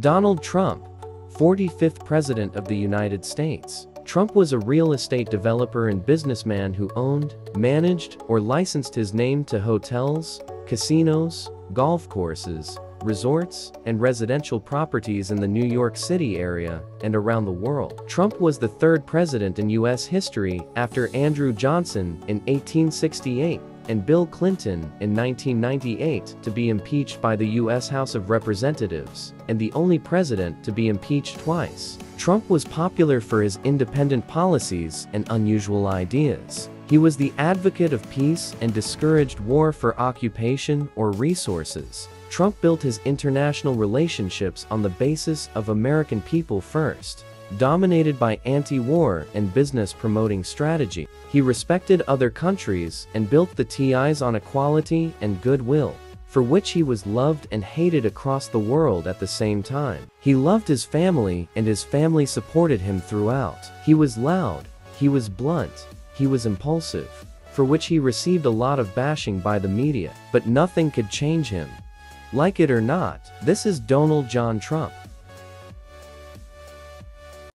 Donald Trump, 45th President of the United States. Trump was a real estate developer and businessman who owned, managed, or licensed his name to hotels, casinos, golf courses, resorts, and residential properties in the New York City area and around the world. Trump was the third president in U.S. history after Andrew Johnson in 1868 and Bill Clinton in 1998 to be impeached by the U.S. House of Representatives, and the only president to be impeached twice. Trump was popular for his independent policies and unusual ideas. He was the advocate of peace and discouraged war for occupation or resources. Trump built his international relationships on the basis of American people first dominated by anti-war and business-promoting strategy. He respected other countries and built the TIs on equality and goodwill, for which he was loved and hated across the world at the same time. He loved his family and his family supported him throughout. He was loud, he was blunt, he was impulsive, for which he received a lot of bashing by the media, but nothing could change him. Like it or not, this is Donald John Trump.